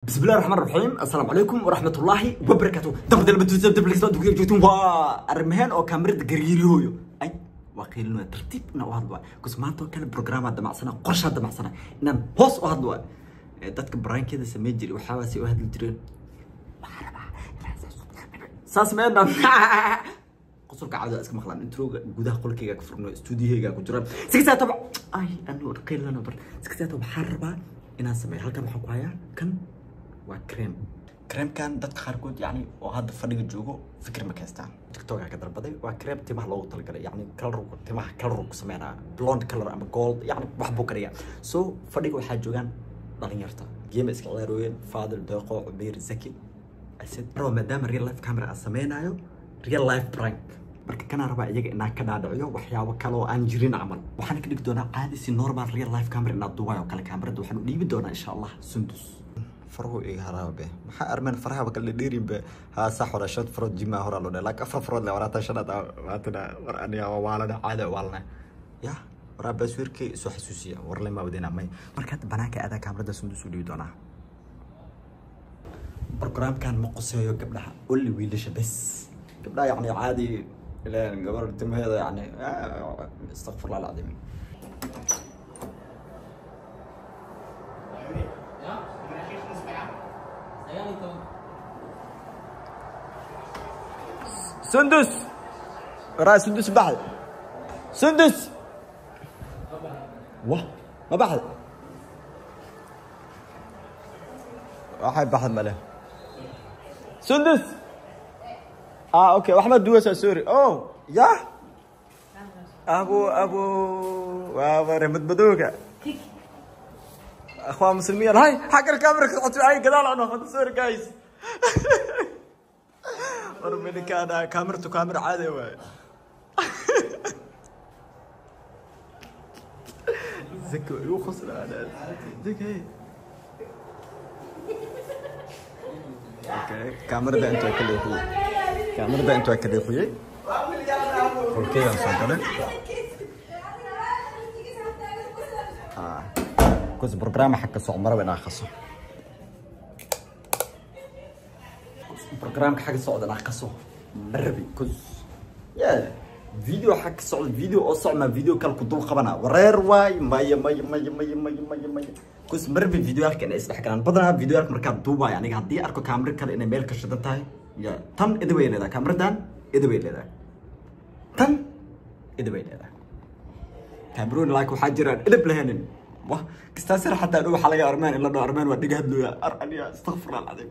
بسم الله الرحمن الرحيم. السلام عليكم ورحمة الله وبركاته. دم دل بدو دب دب لسه دقيقة جوتون وا أرمهان أو كاميرا دقريري هويو أي وقيلنا ترتيب إنه واحد وا. كوس ما تو كان برنامج هذا مع سنة قرش هذا مع سنة. إن هوس واحد وا. دتك براين كده سمي جري وحواسي واحد الجرين ساس مينا قصرك عادة اسك مخلان انترو stuudiyahayga ku jiraan sikastaa toba ay anu qaylana bar sikastaa toba waxaan rabaa inaan sameeyo halkan waxaan ku hayaa kan waa cream. Creamkan dadka qaarkood yacni oo hadda fadhiga joogo fikir ma kaystaan tiktoka ka dalbaday. Waa cream timaha loogu talagalay. Yacni color timaha color ku sameynaa blonde color ama gold yacni wax buu kariyaa. So fadhiga waxaa joogaan dhalinyarta. Geema iska ciyaarooyeen faadil deeqo cubeer zaki. Rabo maadaama real life camera aan sameynayo real life prank. Marka kanaa rabaa iyaga inaan ka dhaadhiciyo waxyaabo kale oo aan jirin camal. Waxaan ka dhigi doonaa caadi si normal real life camera inaad duubayo kale kaamirada waxaan u dhiibi doonaa insha allah sundus فرو إيهرابي ما حا أرمن فرها بكل ديرين ب ها صح ولا شد فرد جماعة هرا لونه. لا كفر فرد لورا تشرد ما تنا ورأني أو والد عاد والنا. يا ورا بسويرك سوح سوسيا. ورلي ما بدينا ماي. مركات بناك هذا كامرة دسند سوليو دنا برنامج كان مقصي قبلها. قل لي ويلش بس. قبلها يعني عادي. لا قبل تم هذا يعني آه، استغفر الله العظيم. سندس. وراء سندس بحث سندس. واه ما بحث waxay baxad male سندس. آه أوكي. واحمد دوسة سوري. أوه. يا. أبو أبو. وابو مدبدوكا أخوان مسلمين. هاي حق الكاميرا قطعت هاي قدال أنا سوري جايز ورمني كان كاميرته كاميرا عادي واي زكي يوخص أنا زكي okay kaamirada intuu ka leexiyey kaamirada intuu ka leexiyey holkeydaan soo galay kus برنامج حق soo maraba inaa برنامج حق صعد أنا قصو مربي كز. يا فيديو حق صعد فيديو صعد ما فيديو كل كدول قبنا ورير واي ماي ماي ماي ماي ماي ماي ماي كز مربي فيديو هالك أنا اسمح كلام. بدنا فيديو هالك مركب دوبا يعني هدي أركو كاميرا كان أنا ميل كشدت هاي يا تن اذا وين هذا كاميرا دان اذا وين هذا تن اذا وين هذا كاميرون لايك وحاجر إدب لهنن. واه كستاسر حتى لو حلقة أرمان. إلا أرمان ودق هدلو يا أرانيا. استغفر الله العظيم.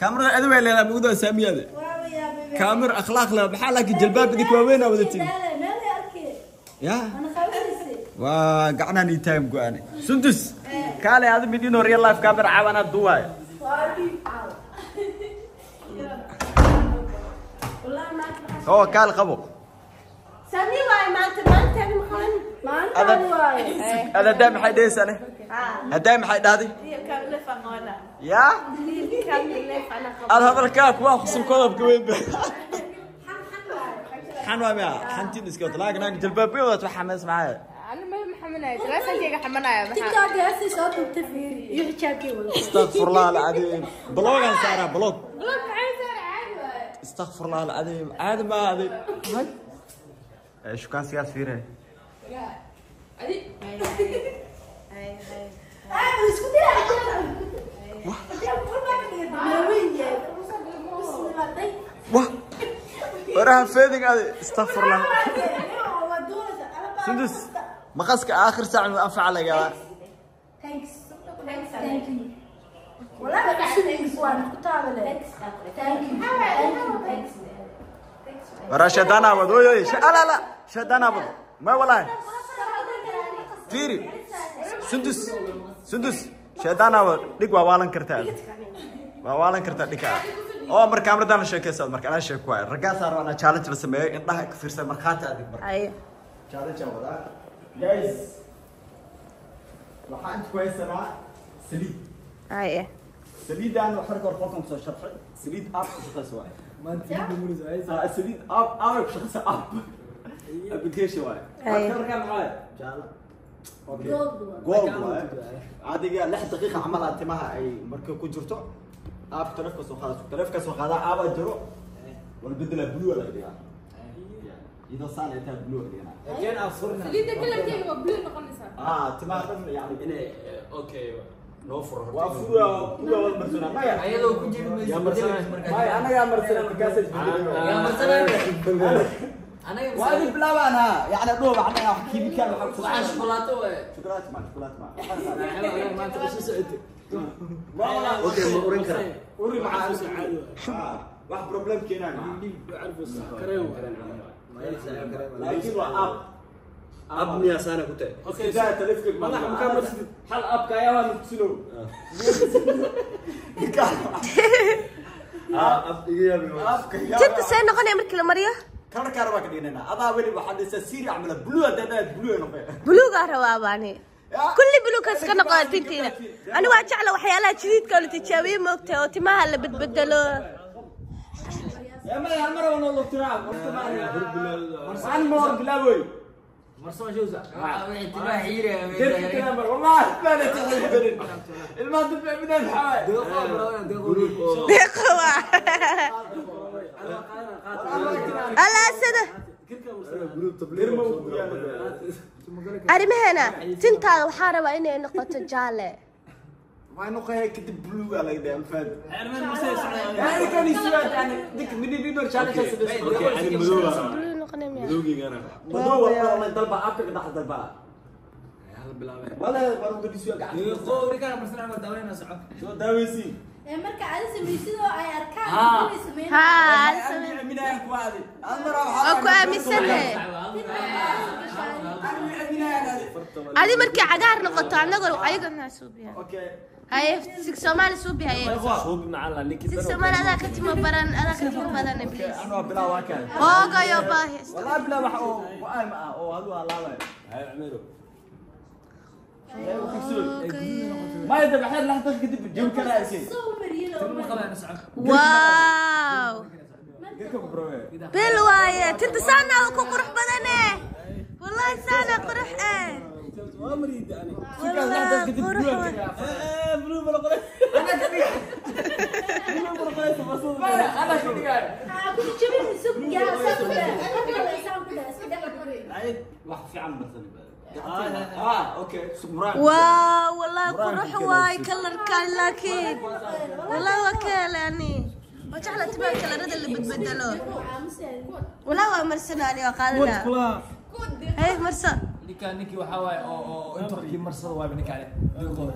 manii dhammaate okay kaamirada adi way leedahay mugdo saamiyaada kaamir akhlaaq leh maxaa laakiin jalbaab idinka waaweynaa wadatin ya waa gacanaan ii taagam go-aane sundus kaale adi midino real life camera caawanaad duwaayo oo kaal qabo سامي واي ما أنا aad hadalkaa kuwaa khusub kodobka weynba xan waa miya xantiin iska wata laakiin anaga jalbaabyo wadato xamaas maxaa أنا ما تلاتة حملها تيك توك هسه صوت التفير يحكي والله. استغفر الله العظيم. بلوغ أنا سارة بلوغ بلوك عادي. استغفر الله العظيم. عاد ما هذه شو كان سياس فيها عادي اسكت يا واه وراها فيدنج هذه استغفر الله سندس مقاسك اخر ساعه من انفع على يا والله ما تحسن وأنا كنت عامله ثانك يو ورا شدان ابد اوي اوي لا لا شدان ابد ما والله فيري سندس سندس شدان ابد دق waa waalan kartaa waa waalan kartaa dhinka oo mar kaamiradan la sheekaysa marka anaa sheeko waay raggaasaa rabaa inaa challenge la sameeyo indhaha ka fiirsan markhaati adig marka haye challenge aan wadaa guys waxaan inta ku haysanaa saliid haye saliidaan wax marka hore qolkan kusoo sharxay saliid app ku shaqaysa waay Ah, saliid app app ku shaqaysa app application waay adiga lix daqiiqa camal ah timaha ay marka ku jirto app taleefka soo qaadato taleefka soo qaadaa app ay jiro wala bedela blue la dhigaa idoo saan ay tahay blue la dhigaa saliidda kalarkeega waa blue noqonaysaa ah timaha dhan yani inay okay noo furo waa fura fura wal marsana maya ayadoo ku jiri mayso yaa marsana maya anaga marsana markaas yaa marsana ha yani dhoo waxna wax kiimikaal waxa ku waxaan shukulaato waay شوكولاته مع شوكولاته مع okay ma oran karaa وري مع واحد بروبلم كينا لكن هو اب ab miyaa saana ku tahay أوكي ده تلفك مدح مكان مسجد حل اب كايا وأنا iga yaabi اب كايا tinta see noqonaya markii la mariyo كان كهرباء كدينا هذا ولي لسه سيري عمل بلو ده بلو rabaa baani kulli buluugaas ka noqoa tintiina ani waa jecla waxyaalaha jadiidka oo la tijaabiye moogtahay oo timaha la bedbedelo يا ما يا مره وأنا لو ترى مرسان مور بلاوي marsoo showsa wixii timaha xiiraya كيف كلام والله ما تحب الماضي من الحواي deeqo waa alaasada arrimaheena tintaada waxaa rabaa inay noqoto jaale ما نقول كده بلو على كده فاهم يعني كان يسوي يعني ديك من دينور شالك Blue noqonaya miyaa? مدو والله والله ضربة أبك ده ضربة ولا برضو يسوي قاعد شو داويسي ها من أي كوالي أنا waa ku aaminsanahay adi markii cagaar noqoto anagoo ayagana suubiya أوكي haye sig soomaali suubi haye sig soomaali adaa ka timo baran adaa ka timo badan please أنا بلا واكل hoogayo baahi والله بلا وح أو وأي ما أو هذا الله ما يدري بحر لحظة كده بجيب كراسي waaw كيف بروي bil waaye tinta saana ku qurux badane wallahi saana qurux eh wallahi qurux waaye. wax fiican badan ah okay sumraan waaw wallahi qurux waaye kalarka laakiin wallahi waa ka helani waa jecla timaa kalarada la bedbedelo wallahi waa marsanaani waa qaadana hey marsa ninkaan ninkii waxaa waaye oo oo inta kii marsada waaba ninkaane diiqooda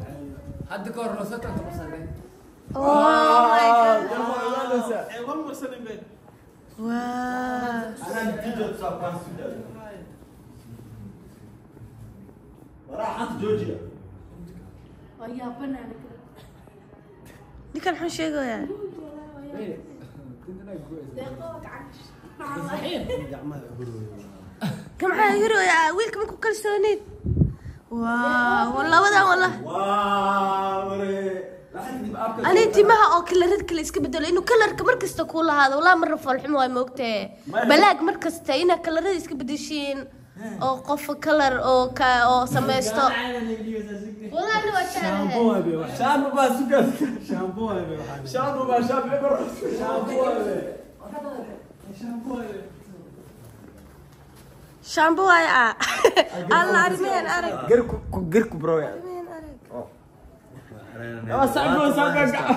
hadda ka hor rosatan ka marsadeen oh my god wow أنا راحت جوجيا. ويا بنا دي كان حن شيء يعني؟ إيه. كم حي يرو يا ويلكم كل سنين واو والله ودا والله. واو أنا أنت ما أو كلر كل اسك بدل إنه كلر مركز تقول هذا والله مرة فرح ما موقته بلاك مركز تينا كلر اسك بدشين oo qof kalar oo ka oo samaysto walahi waa jeclahay شامبو بس شامبو شامبو بس شامبو شامبو ah قركو قركو برو يعني arrimaheen arag آه صعب صعب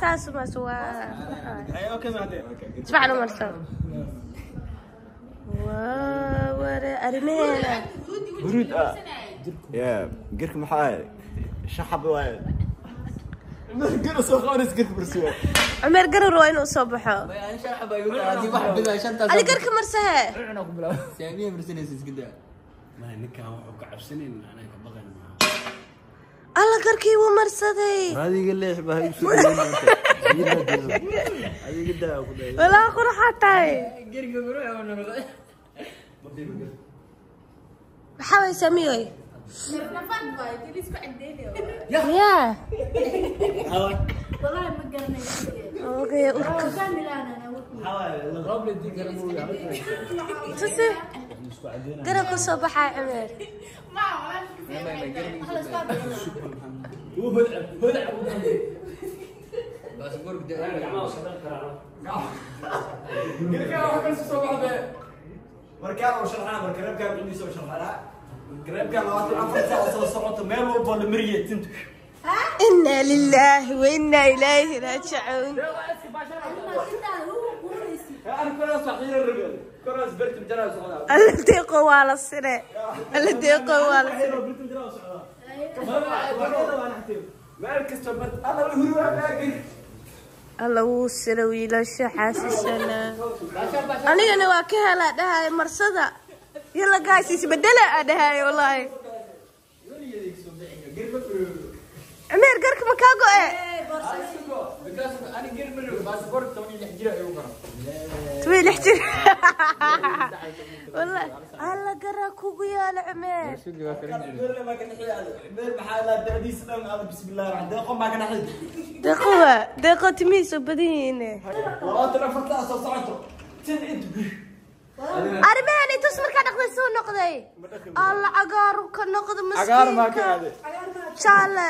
saas mas waa isfacan u marsan waa ware arrimaheena huruud ah ya gerka maxaa shaxab waay gera soo qabanaysa gerka bursiwa cumeer garar waa inuu soo baxo haddii wax bidaa shantaas adi garka marsahe cunaa ku bilaabo saamiya marsanaysa iska daa ما ninkan wuxuu ka cabsanayn anaa ka baqayn maaha alla كي هو هذه قال لي يحبها يسوي ولا اخر حتى حاول سميه يا. يا. أوكي أوكي. أنا ما خلاص هدعه هدعه بس قول قد إيه مركان أو شرحان مركان كان عندي سو شرحان قريب كان لو تلعب فرصه وصل صوت ميلو بول مريت انت إنا لله وإنا إليه راجعون. يا أنا كنت صغير الرجل كنت صغير الرجل الذي قوى على الصناع الذي قوى على الصناع alla wuu sine wiilasha xaasisana anigana waa ka helaa dhahay marsada. Yalla gaas isbedela aa dhahay wallaahi. Cumeer garka ma kaa go-e tuwii lix jir wallaahi alla garaa kugu yaala cumeer sugi waa karin jiray deeqo waa timihiisa badan yihiine arrimahan tus markaa dhaqday suu noqday alla cagaaru ka noqdo maskiinka jaale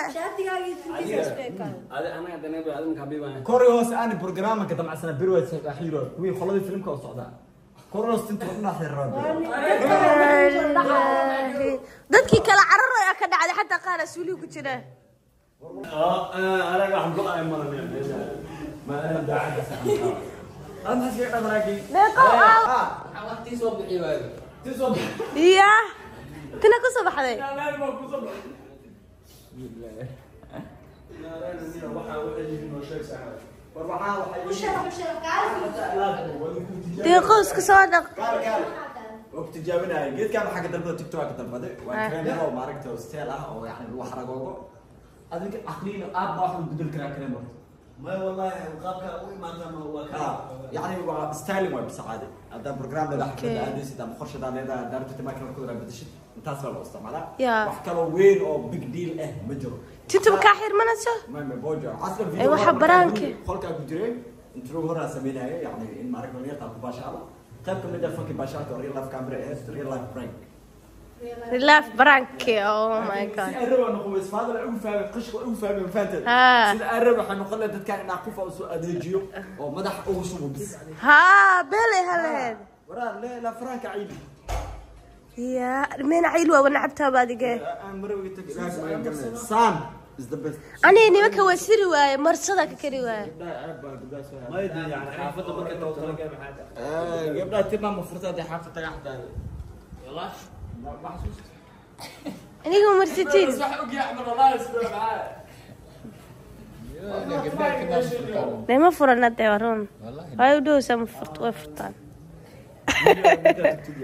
adi anaga danebe adinka habibaan kori hoos aan programka damacsana birwad akhiro kuwii qoladii filimka u socdaa kori hoos tinta u dhaxay rabaa Ilaahi. dadkii kale carar ayaa ka dhacday xataa qaar asuulihi ku jira anaga waxaan go-ay malanaya ma ana daacadda saxan deeqo aa waqtii soo bixi يا يا وقت جابنا قلت كان حق دربه تيك توك دربه وكان له معركته وستيل آه، أو يعني الوحرقوقه هذا عقلين اب آه، راح بدل كراك ريمورت ما والله qaabka u imaanta ma waa ka آه، يعني هو ستايلينج وايب سعاده هذا برنامج ده حفله ادرس ده مخرج ده ده دارت ما كان كل بدش انت أصلا لو استعملها يا. wax kaloo weyn oo big deal ah ma jiro tinta ma kaa xirmanayso ما ما بوجه أصلا أي واحد برانك. خلك أبو جرين انت رو هرا سمينها يعني إن ما ركب نيتا باشا قيب كم ده فكي باشا ريل لايف كاميرا ريل لايف برانك relaaf لا فرانكي oh آه. أو ماي جاد ارب أنا قوي اسفاد لا اوفا قشق اوفا من فانتا آه. سيد ارب حنو قلنا تتكاعي ناقوفا أو سؤال هجيو أو مدح أو سوبو بس. ها بيلي هل هيد ورا لا لا فرانك عيلي يا مين عيلوا ونعبتها بعد جاي امروا يتك سام. is the best. أنا إني ما كوي سيري واي مرصدا ككري واي لا ابا ما يدي يعني. حافظه بكره توصل جاي حاجة آه قبلها تمام مفرطه دي حافظه تحت يلا. aniga marsatid lama furan hadee waroon waayo udhowsa ma furt way furtaan.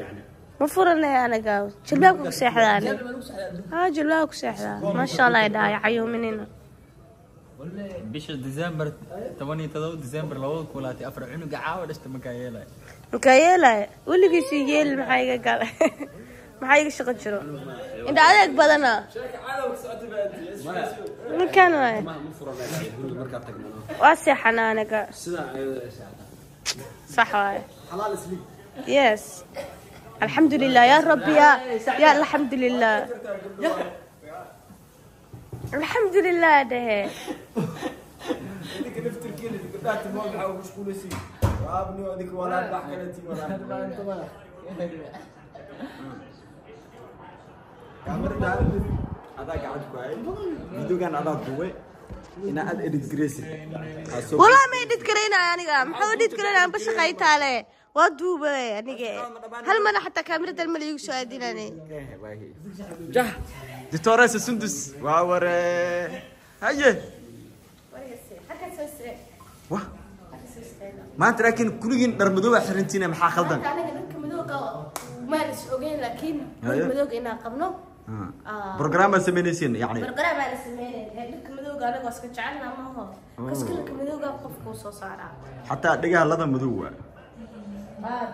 Ma furanay anaga jalbaabka ku seexdaan. Ah, Haa jalbaabka ku seexdaa maasha allah dhahay cayuuminina bisha december tobaniyo todoba december labada kulaatay afar. Cunuga caawa dhashta makaa yeelaya makaa yeelaya weligiisii yeel maxaa iga gala محايق شغل شرو انت عليك. بدنا من كان هاي واسع حنانك صح هاي حلال سليم يس الحمد لله. يا ربي يا يا الحمد لله. الحمد لله ده. هي هذيك نفس التركيه اللي قلتها تبغى ومش كل شيء يا ابني ولا بحكي انت ولا آه. Idinka naftirkeena gabdhaha timaa waxaa ugu mashquulaysiin waabni adinka walaa bax kale tii walaa kaamirada adaa gacanta ku hayay videogan adaa duubay inaa aad edit gareysid walaa ma edhid garaynaya aniga maxaa edhid garaynaya amba shaqay taale waa duubay aniga hal برنامج سمينيسين يعني. برنامج سمينيسين هيك مدوغا ما هو. كسك مدوغا حتى دقه لا مدوغا ما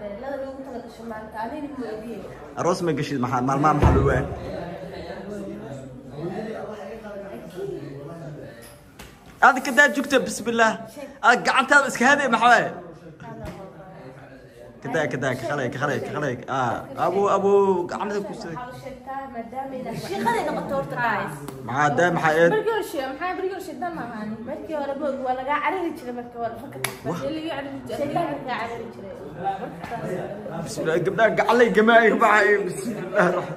لا ما هذا كذا جكتب بسم الله. آه، قعدت اسك هذه محوال كذاك كذاك خليك خليك خليك. آه. أبو أبو عملت لك شيء. خلينا قطورت رايس مع دام حيت بقول شيء مع بقول شيء دام معاني مركي ولا بوق ولا قاعد على رجله مركي ولا فكر اللي يعرف شيء قاعد على رجله بسم الله. قبلنا قاعد علي جماعي معي بسم الله. الرحمن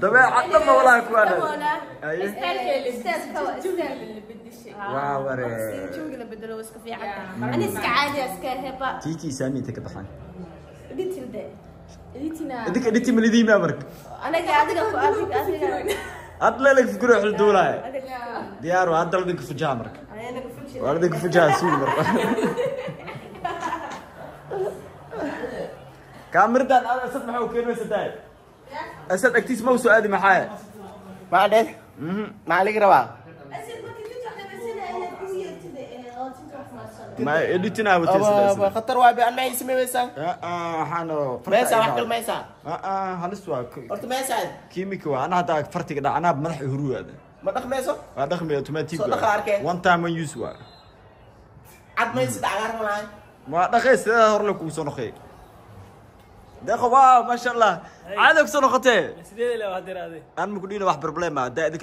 دبي عطمه ولا اكوانا أي. أستاذ أستاذ وا وري شو قلنا بدلوا وسكو في عدا أنا اسكي عادي اسكي هبه تيتي سامي تكبحان dhitilde ليتنا idinka dhiti malidiimaa marka aniga adiga ku adiga adiga had leelag fikiro xilduulaaye adiga diyaar waa hadda ladinka fujaha marka anaga fujiyo waa ladinka fujaha suuli marka kaamiradan aad asad maxaa u keenaysa tahay asad agtiis ma u soo aadi maxaa Maadhe, maxaa ligi rabaa? asil markii ku joogta sida ay ku yeertida ee oo tinta farsan ma editina Aba- watay khatar waa be, an maxay sameynaysaa? waxaan Meesa wax kalmaysaa? halis waa Horta meeshaan, kiimika waa ana hadda fartiga dhac anaa madaxa huruwaada ma dhaqmayso? waa dhaqmi automatic Soo dhaqa arkee. one time one use waa Cad maysid cagaar ma lahayn? waa dhaqay sidaa hore kugu soo noqay deeqo waaw maasha allah caada ku soo noqotee sideed ilaa waa diraade aan ma ku dhiina wax problem ah daa idin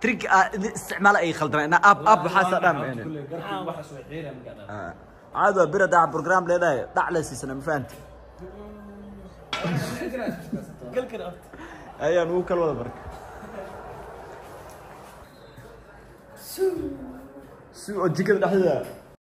تريك آه، استعمال أي خلدنا أنا اب أب حاسة دام يعني. بره دا برنامج لا داي دعلا سيسنا ما فهمت كل كرافت اي أنا وكل ولا برك. سو. سو أجيك الحذاء